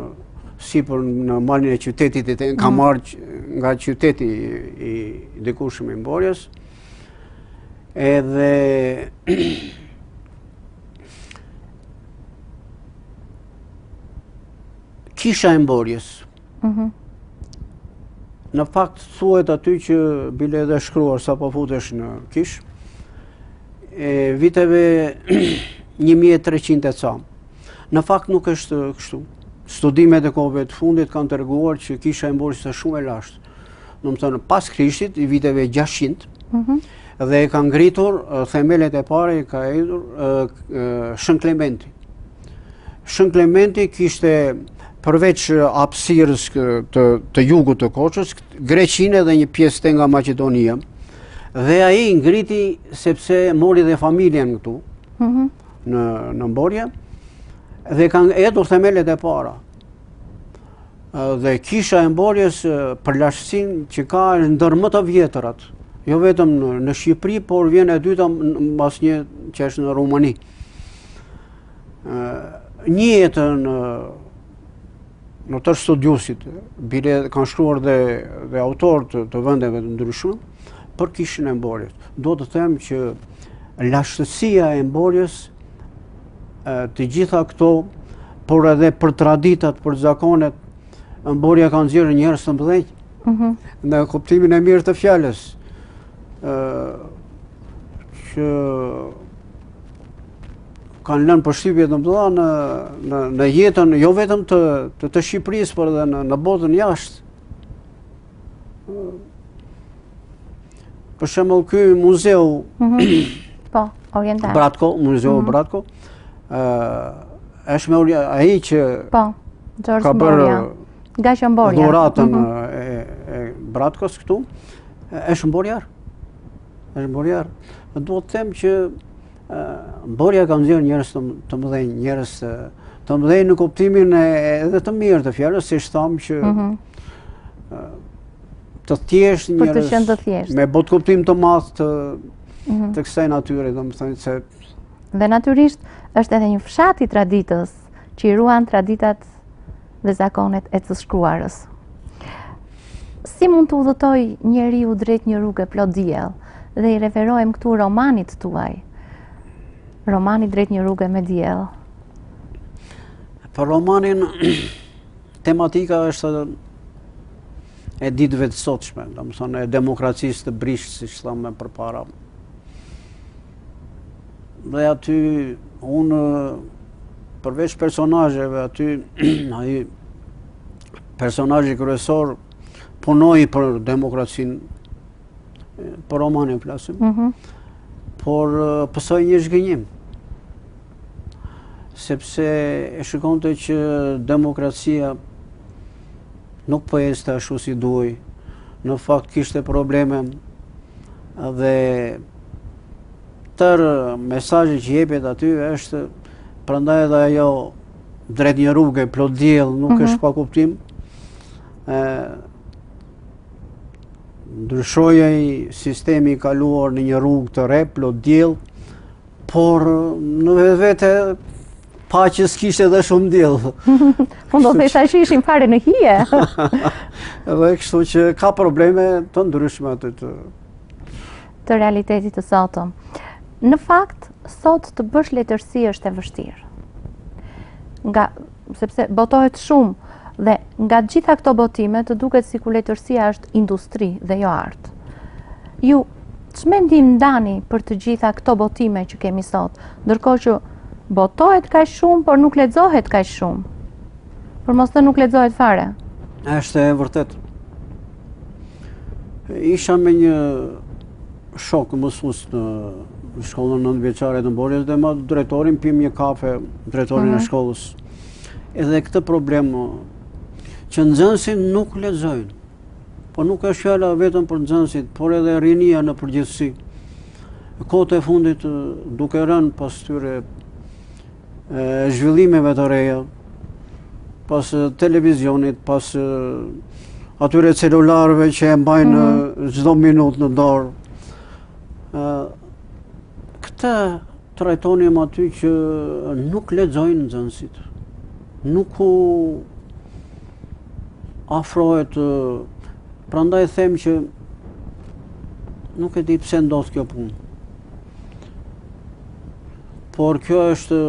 sipër në malin e qytetit, e ka mm. marrë nga qyteti i dikurshëm i Mborjes, edhe kisha e Mborjes. Mhm. Në fakt, thuhet aty që bile edhe shkruar sapo futesh në kishë, viteve 1300 e ca. Në fakt nuk është kështu. Studimet e kohëve të fundit kanë treguar që kisha e Mborjes është shumë e lashtë. Domethënë, pas Krishtit, e viteve 600, mhm. dhe e ka ngritur, themelet e para i ka hedhur Shën Klementi. Shën Klementi kishte përveç hapësirës të, të jugut të Korçës, Greqinë dhe një pjesë të nga Maqedonia, dhe ai ngriti sepse mori dhe familjen këtu, mhm. në në Mborje dhe kanë hedhur themelet e para. Dhe kisha e Mborjes për lashtësinë që ka e ndër më të vjetrat, jo vetëm në, në Shqipëri, por vjen e dyta mbas një që është në Rumani. Një jetë në Në tërë studiuesit, bile kanë shkruar dhe, dhe autorë të, të vëndeve të ndryshme, për kishën e Mborjes. Duhet të them që lashtësia e Mborjes të gjitha këto, por edhe për traditat, për zakonet, Mborja ka nxjerrë njerëz të mëdhenj, mhm. në kuptimin e mirë të fjalës, që kanë lënë përshtypje të mëdha në në në jetën jo vetëm të të, të Shqipërisë, por edhe në në botën jashtë. Për shembull ky muzeu mm -hmm. po, oriental. Bratko, muzeu mm -hmm. Bratko. ë uh, është ai që po, George ka bërë nga Mborja. Dhuratën mm -hmm. e, e Bratkos këtu është mborjar. Është mborjar. Dua të them që Mborja ka nxjerrë njerëz të, të mëdhenj, njerëz të, të mëdhenj në kuptimin e, edhe të mirë të fjalës, siç thamë që mm -hmm. të thjeshtë njerëz për të qenë të thjeshtë. Me botëkuptim të madh të mm -hmm. të kësaj natyre, domethënë se dhe natyrisht është edhe një fshat i traditës Shqipërisë, që i ruan traditat dhe zakonet e të shkuarës. Si mund të udhëtojë njeriu drejt një rruge plot diell, dhe i referohem këtu romanit tuaj, romani drejt një rruge me diell. Po romani, tematika është e ditëve të sotshme, domethënë, e demokracisë të brishtë, siç thamë përpara, Dhe aty unë përveç personazheve aty ai personazhi kryesor punoi për demokracinë për romanin flasim. Mm -hmm. Por pësoi një zhgënjim. Sepse e shikonte që demokracia nuk po ecte ashtu si duhej. Në fakt kishte probleme dhe Tërë mesazhi që jepet aty është, prandaj edhe ajo drejt një rruge plot diell, nuk mhm. është pa kuptim. Ndryshohej sistemi i kaluar në një rrugë të re, plot diell, por në vetvete pa që s'kishte edhe shumë diell. Po do të thosha që ishim fare në hije. Edhe kështu që ka probleme të ndryshme aty të të realitetit të sotëm. Në fakt, sot të bësh letërsi është e vështirë. Nga, sepse botohet shumë dhe nga të gjitha këto botime të duket sikur letërsia është industri dhe jo art. Ju, ç'mendim ndani për të gjitha këto botime që kemi sot, ndërkohë që botohet kaq shumë, por nuk lexohet kaq shumë. Për mos thënë nuk lexohet fare. Është e vërtetë. Isha me një shok mësus në shkollën në nëntëvjeçare të Mborjes dhe me drejtorin pimë një kafe, drejtorin e mhm. shkollës. Edhe këtë problem që nxënësit nuk lexojnë, po nuk është fjala vetëm për nxënësit, por edhe rinia në përgjithësi. Kohët e fundit duke rënë pas tyre zhvillimeve të reja, pas televizionit, pas atyre celularëve që e mbajnë mhm. çdo minutë në dorë. ë Këtë trajtonim aty që nuk lexojnë nxënësit. Nuk u afrohet prandaj them që nuk e di pse ndodh kjo punë. Por kjo është,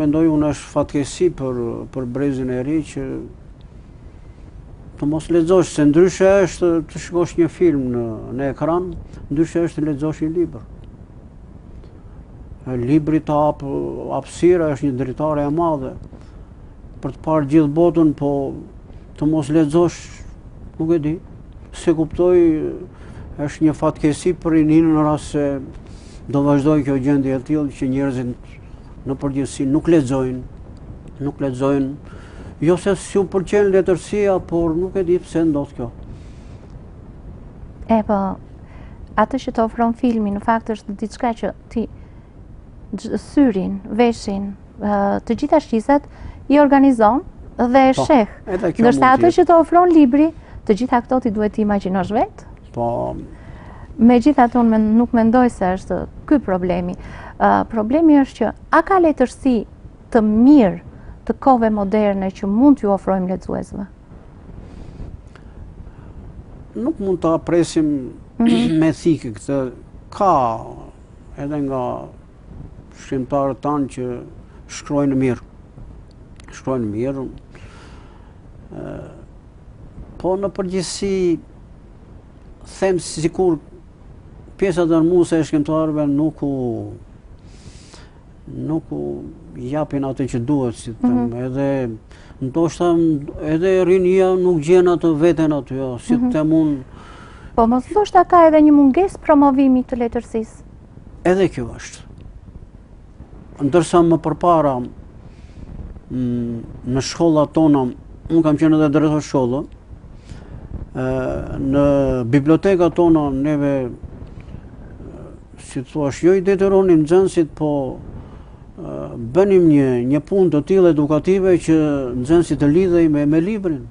mendoj unë, është fatkeqësi për për brezin e ri që të mos lexosh se ndryshe është të shikosh një film në në ekran, ndryshe është të lexosh një libër. Libri të hap hapësira, është një dritare e madhe për të parë gjithë botën, po Të mos lexosh, nuk e di. S'e kuptoj, është një fatkeqësi për rininë në rast se do vazhdojë kjo gjendje e tillë që njerëzit në përgjithësi nuk lexojnë, nuk lexojnë. Jo se s'u pëlqen letërsia, por nuk e di pse ndodh kjo. E po, atë që të ofron filmi në fakt është diçka që ti syrin, veshin, të gjitha shqisat, i organizon dhe sheh. Ndërsa atë që të ofron libri, të gjitha këto ti duhet t'i imagjinosh vetë. Po. Megjithatë unë nuk mendoj se është ky problemi. Problemi është që a ka letërsi të mirë të kohëve moderne që mund t'ju ofrojmë lexuesve? Nuk mund ta presim mhm. me thikë këtë. Ka Edhe nga shkrimtarët tanë që shkruajnë mirë. Shkruajnë mirë. Po në përgjithësi, them sikur pjesa dërrmuese e shkrimtarëve nuk u Nuk u japin atë që duhet, si të them, mhm. edhe ndoshta edhe rinia nuk gjen atë veten aty, jo, si të mhm. them unë. Po, mos ndoshta ka edhe një mungesë promovimi të letërsisë? Edhe kjo është. Ndërsa më përpara, mm, në shkollat tona, unë kam qenë edhe drejtor shkolle, në bibliotekat tona neve Si të thuash, jo i detyronim nxënësit, po bënim një, një punë të tillë edukative që nxënësit të lidhej me, me librin.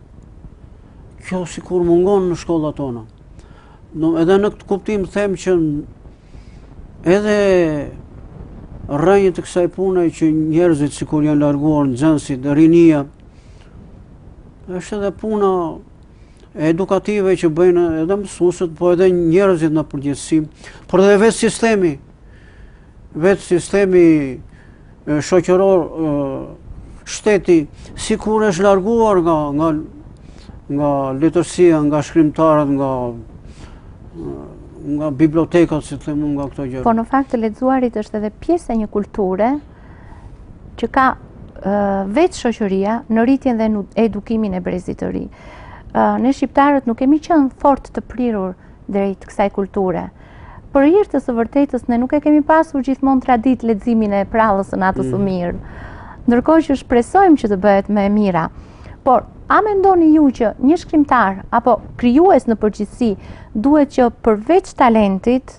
Kjo sikur mungon në shkollat tona. Në, edhe në këtë kuptim them që edhe rrënjët të kësaj pune që njerëzit sikur janë larguar nxënësit, rinia, është edhe puna edukative që bëjnë edhe mësuesit, po edhe njerëzit në përgjithësi, por edhe vetë sistemi, vetë sistemi shoqëror shteti sikur është larguar nga nga nga letërsia, nga shkrimtarët, nga nga bibliotekat, si të themi nga këto gjëra. Po në fakt të lexuarit është edhe pjesë e një kulture, që ka vetë shoqëria në rritjen dhe në edukimin e brezit të ri. Ne shqiptarët nuk kemi qenë fort të prirur drejt kësaj kulture. Për hir të së vërtetës, ne nuk e kemi pasur gjithmonë traditë leximin e përrallës së natës së mirë. Ndërkohë që shpresojmë që të bëhet më mirë. Por, a mendoni ju që një shkrimtar, apo krijues në përgjithësi, duhet që përveç talentit,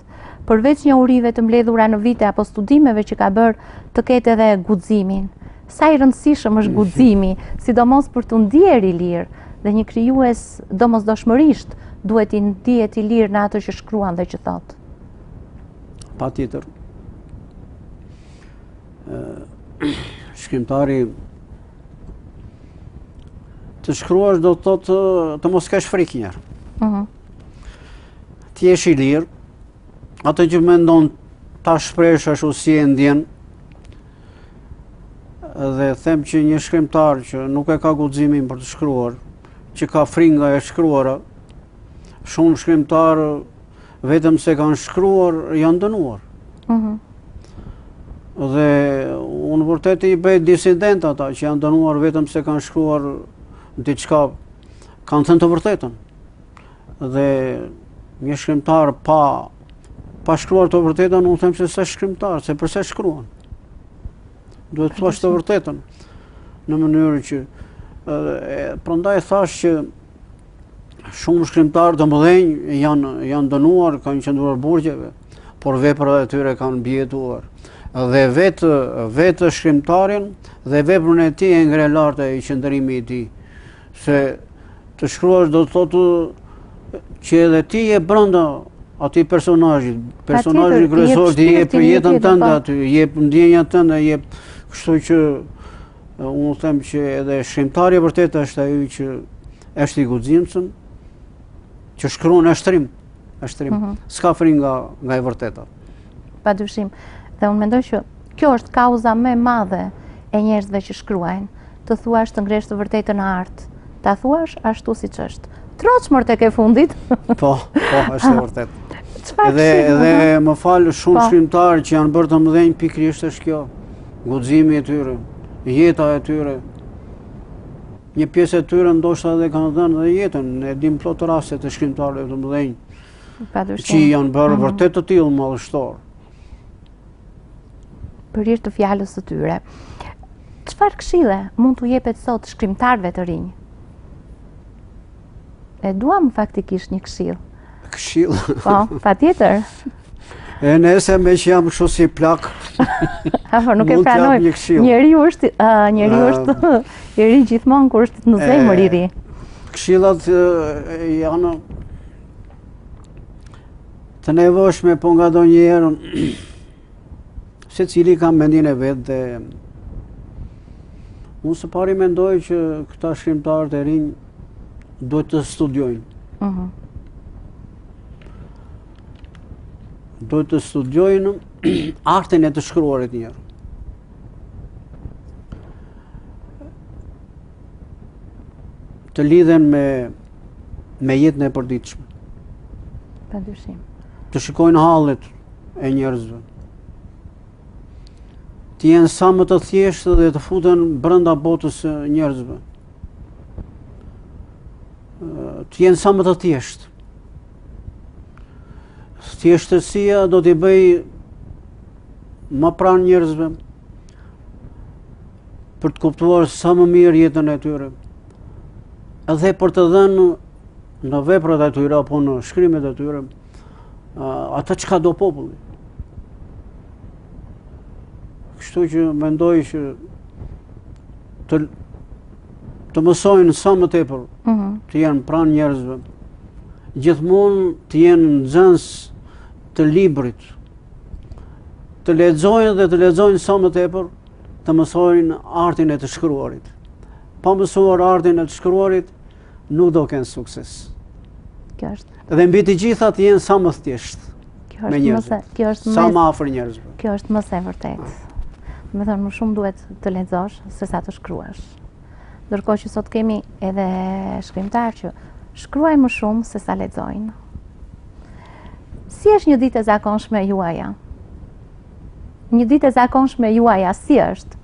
përveç njohurive të mbledhura në vite apo studimeve që ka bërë, të ketë edhe guximin. Sa i rëndësishëm është guximi, sidomos për t'u ndjerë i lirë, dhe një krijues domosdoshmërisht duhet të ndihet i lirë në atë që shkruan dhe që thotë. Patjetër. Shkrimtari të shkruash do të thotë të mos kesh frikë njëherë. Mhm. Të jesh i lirë, atë që mendon ta shpresh ashtu si e ndjen. Dhe them që një shkrimtar që nuk e ka guximin për të shkruar, që ka frikë nga e shkruara, shumë shkrimtarë vetëm se kanë shkruar janë dënuar. Ëh. Mhm. Dhe unë vërtet i bëj disidentë ata që janë dënuar vetëm se kanë shkruar diçka Kanë thënë të vërtetën. Dhe një shkrimtar pa pa shkruar të vërtetën, unë them se s'është shkrimtar, se përse shkruan. Duhet të thuash të vërtetën në mënyrë që prandaj thashë që shumë shkrimtarë të mëdhenj janë janë dënuar, kanë qëndruar burgjeve, por veprat e tyre kanë mbijetuar. Dhe vetë vetë shkrimtarin dhe veprën e tij e ngre lart ai qëndrimi i tij. Se të shkruash do të thotë që edhe ti je brenda atij personazhit. Personazhi kryesor ti jep jetën tënde, po, aty, jep ndjenjat tënde, jep kështu që unë them që edhe shkrimtari vërtet është ai që është i guximshëm që shkruan në shtrim, në shtrim. Mhm. S'ka frikë nga nga e vërteta. Pa dyshim. Dhe unë mendoj që Kjo është kauza më e madhe e njerëzve që shkruajnë, të thuash të ngresh të vërtetën në art, ta thuash ashtu siç është. Troç mor tek e fundit. Po, po, është e vërtetë. Edhe edhe më fal shumë po. shkrimtarë që janë bërë të mëdhenj pikërisht është kjo. Guximi i tyre, jeta e tyre. Një pjesë e tyre ndoshta edhe kanë dhënë dhe jetën, e dim plot raste të shkrimtarëve të mëdhenj. Që janë bërë mhm. vërtet të tillë madhështorë. për hir të fjalës së tyre. Çfarë këshille mund t'u jepet sot shkrimtarëve të rinj? E duam faktikisht një këshillë. Këshillë? Po, patjetër. E nëse meqë jam shumë si plak, Apo, nuk e pranoj, njeri është, njeri është, i ri gjithmonë kur është në zemër i ri. Këshillat janë të nevojshme po ngandonjëherë secili ka mendim e vet dhe unë së pari mendoj që këta shkrimtarët e rinj duhet të studiojnë mhm. duhet të studiojnë artin e të shkruarit njëherë të lidhen me me jetën e përditshme. Pa dyshim. Të shikojnë hallet e njerëzve. Të jenë sa më të thjeshtë dhe të futen brenda botës së njerëzve. Të jenë sa më të thjeshtë. Thjeshtësia do t'i bëjë më pranë njerëzve, për të kuptuar sa më mirë jetën e tyre, dhe për të dhënë në veprat e tyre, apo në shkrimet e tyre, atë çka do populli. Kështu që mendoj që të, të mësojnë sa më tepër, mhm. të jenë pranë njerëzve, gjithmonë të jenë nxënës të librit, të lexojnë dhe të lexojnë sa më tepër, të mësojnë artin e të shkruarit. Pa mësuar artin e të shkruarit, nuk do kenë sukses. Kjo është. Dhe mbi të gjitha të jenë sa më thjeshtë. Kjo është më se, kjo është më sa më afër njerëzve. Kjo është më se e vërtetë. Domethënë më shumë duhet të lexosh se sa të shkruash. Ndërkohë që sot kemi edhe shkrimtarë që shkruajnë më shumë se sa lexojnë. Si është një ditë e zakonshme juaja? Një ditë e zakonshme juaja si është?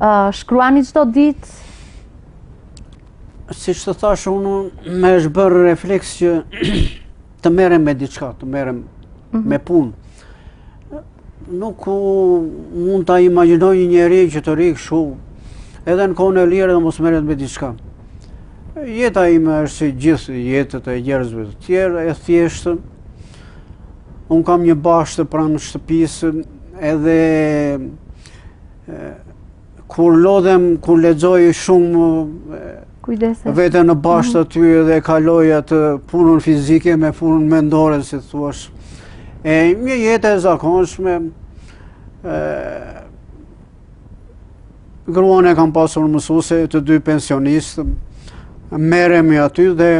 Uh, shkruani çdo ditë? Siç të thashë unë, më është bërë refleks që të merrem me diçka, të merrem mm -hmm. me punë. Nuk mund ta imagjinoj një njeri që të rrijë kështu edhe në kohën e lirë dhe mos merret me diçka. Jeta ime është si gjithë jetët e njerëzve të tjerë, e thjeshtë. Unë kam një bahshtë pranë shtëpisë edhe kur lodhem, kur lexoj shumë Kujdese. Vete në bahshtë aty dhe kaloj atë punën fizike me punën mendore, si të thuash. E një jetë e zakonshme, gruan e kam pasur mësuse, të dy pensionistë, merremi aty dhe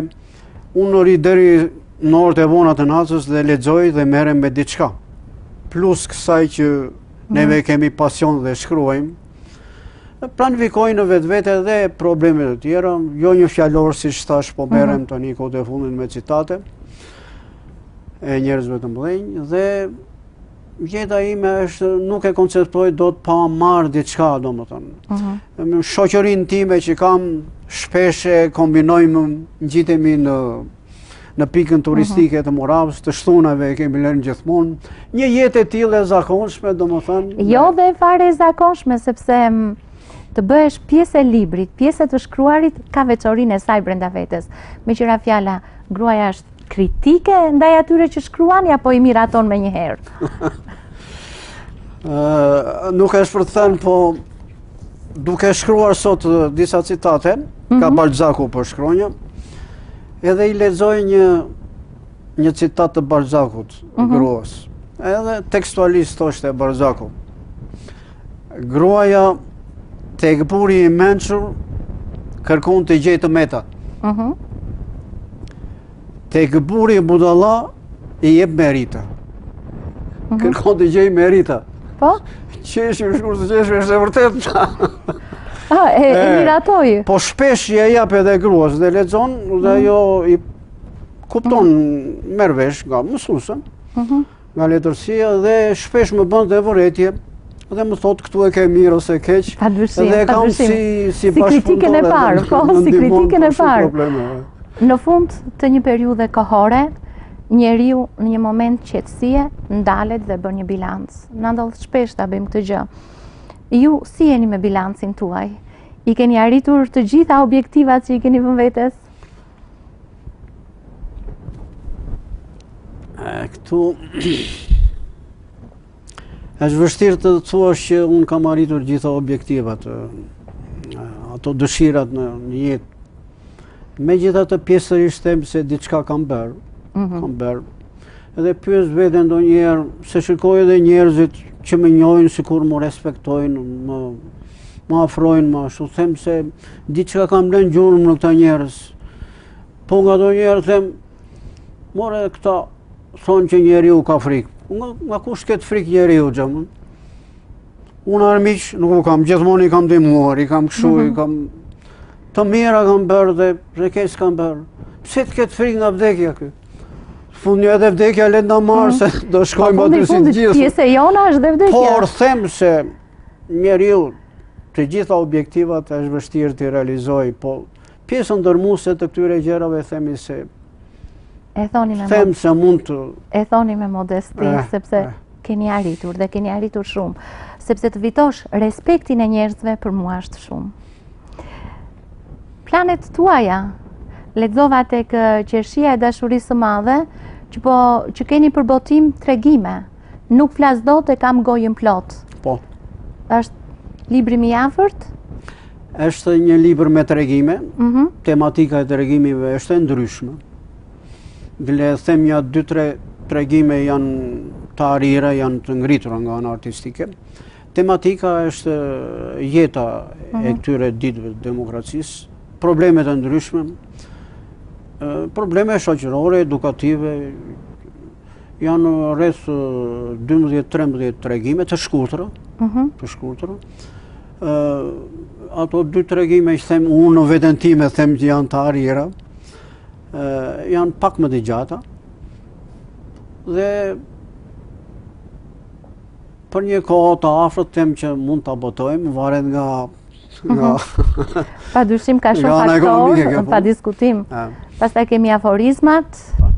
unë rri deri në orët e vona të natës dhe lexoj dhe merrem me diçka. Plus kësaj që neve mhm. kemi pasion dhe shkruajmë, planifikoj në vetvete edhe probleme të tjera, jo një fjalor siç thashë po merrem mhm. tani kohët e fundit me citatet e njerëzve të mëdhenj, dhe jeta ime është nuk e konceptoj dot pa marrë diçka, domethënë. Mhm. Me shoqërinë time që kam shpesh e kombinojmë ngjitemi në në pikën mhm. turistike të Moravës, të shtunave e kemi lënë gjithmonë, një jetë e tillë e zakonshme, domethënë... Jo dhe fare e zakonshme, sepse të bëhesh pjesë e librit, pjesë e të shkruarit, ka veçorinë e saj brenda vetes. Meqë ra fjala, gruaja është kritike ndaj atyre që shkruani apo i miraton menjëherë. Nuk është për të thënë, po Duke shkruar sot disa citate, mhm. ka Balzaku për shkronja, edhe i lexoj një një citat të Balzakut, mhm. gruas. Edhe tekstualisht thotë Balzaku. Gruaja tek burri i mençur kërkon të gjejë të meta. Mhm. Tek burri budalla i jep merita. Mhm. Kërkon të gjejë merita. Po? Qeshi është kur të qeshi është e vërtetë. A, e, e, miratoj. Po shpesh ia jap edhe gruas dhe lexon dhe mhm. ajo i kupton mm -hmm. merr vesh nga mësusën. Mm nga letërsia dhe shpesh më bën dhe vërejtje dhe më thotë këtu e ke mirë ose keq pa dyshim, dhe e kam si, si, si kritikën e parë po, si kritikën e parë në fund të një periudhe kohore njeriu në një moment qetësie ndalet dhe bën një bilanc na ndodh shpesh ta bëjmë këtë gjë ju si jeni me bilancin tuaj i keni arritur të gjitha objektivat që i keni vënë vetes Këtu është vështirë të thuash që unë kam arritur gjitha objektivat, ato dëshirat në jetë. Megjithatë pjesërisht them se diçka kam bërë, mhm. kam bërë, Edhe pyes veten ndonjëherë se shikoj dhe njerëzit që më njohin sikur më respektojnë, më më afrojnë më ashtu, them se diçka kam lënë gjurmë në këta njerëz. Po ngandonjëherë them, more këta thonë që njeriu ka frikë. Nga, nga kush të ketë frikë njeriu gjëmë? Unë armiq nuk kam, gjithmonë i kam ndihmuar, i kam kështu, i mhm. kam... Të mira kam bërë dhe keq s'kam bërë. Pse të ketë frikë nga vdekja këtë? Fundi edhe vdekja le të të marrë mm. se do shkojmë po, aty si gjithë. Fundi pjesë e jona është dhe vdekja. Por them se njeriu të gjitha objektivat është vështirë t'i realizojë, po pjesën dërrmuese të këtyre gjërave themi se e thoni me them se mund të e thoni me modesti eh, eh. sepse keni arritur dhe keni arritur shumë, sepse të fitosh respektin e njerëzve për mua është shumë. Planet tuaja, lexova tek qershia e dashurisë së madhe, që po që keni për botim tregime. Nuk flas dot e kam gojën plot. Po është libri më i afërt? Është një libër me tregime. Ëh. Mhm. Tematika e tregimeve është e ndryshme. Bile them ja 2-3 tregime janë të arrira, janë të ngritura nga ana artistike. Tematika është jeta e mhm. këtyre ditëve të demokracisë, problemet e ndryshme, probleme shoqërore, edukative, janë rreth 12-13 tregime të shkurtra, mhm. të shkurtra, ato dy tregime që them unë në veten time them që janë të arrira, janë pak më të gjata, dhe Për një kohë të afërt them që mund ta botojmë, varet nga... nga... pa dyshim ka shumë faktorë, pa diskutim. Pastaj kemi aforizmat, po.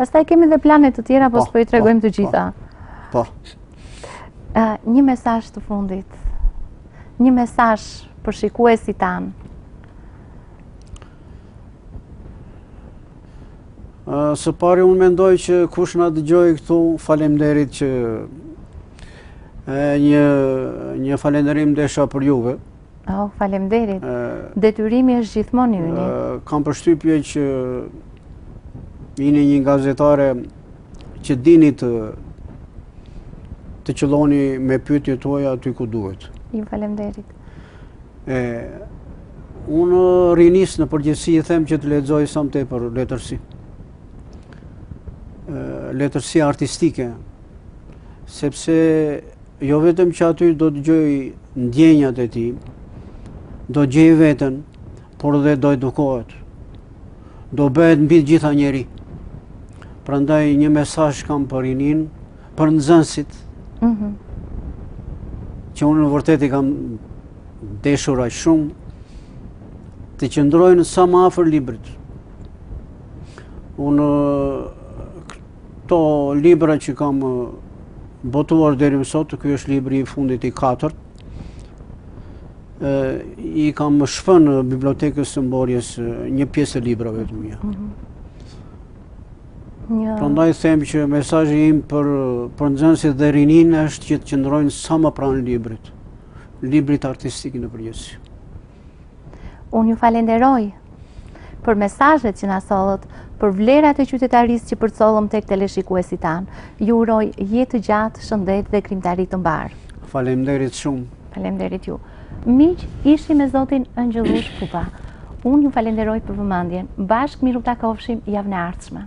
pastaj kemi dhe plane të tjera, po, po s'po i tregojmë të gjitha. Po. Një mesazh të fundit, një mesazh për shikuesit tanë, Së pari unë mendoj që kush na dëgjoi këtu, faleminderit që një një falënderim desha për juve. Oh, faleminderit. Detyrimi është gjithmonë yni. Kam përshtypjen që jeni një gazetare që dini të të qëlloni me pyetjet tuaja aty ku duhet. Ju faleminderit. E, unë rinisë në përgjithësi i them që të lexojë sa më tepër letërsi. Letërsi artistike, sepse jo vetëm që aty do të gjejë ndjenjat e tij, do të gjejë veten, por dhe do edukohet. Do bëhet mbi të gjitha njeri. Prandaj një mesazh kam për rininë, për nxënësit. Mhm. Që unë në vërtetë i kam deshur aq shumë të qëndrojnë sa më afër librit. Unë këto libra që kam botuar deri më sot, ky është libri i fundit i katërt, i kam shpënë bibliotekës së Mborjes një pjesë të librave të mia. Mhm. Prandaj them që mesazhi im për, për nxënësit dhe rininë është që të qëndrojnë sa më pranë librit, librit artistik në përgjithësi. Unë ju falenderoj për mesazhet që na sollët, për vlerat e qytetarisë që përcollët tek teleshikuesit tanë. Ju uroj jetë të gjatë, shëndet dhe krijimtari të mbarë. Faleminderit shumë. Faleminderit ju. Miq, ishim me zotin Engjëllush Pupa. Unë ju falenderoj për vëmendjen. Bashkë mirutakofshim javën e ardhshme.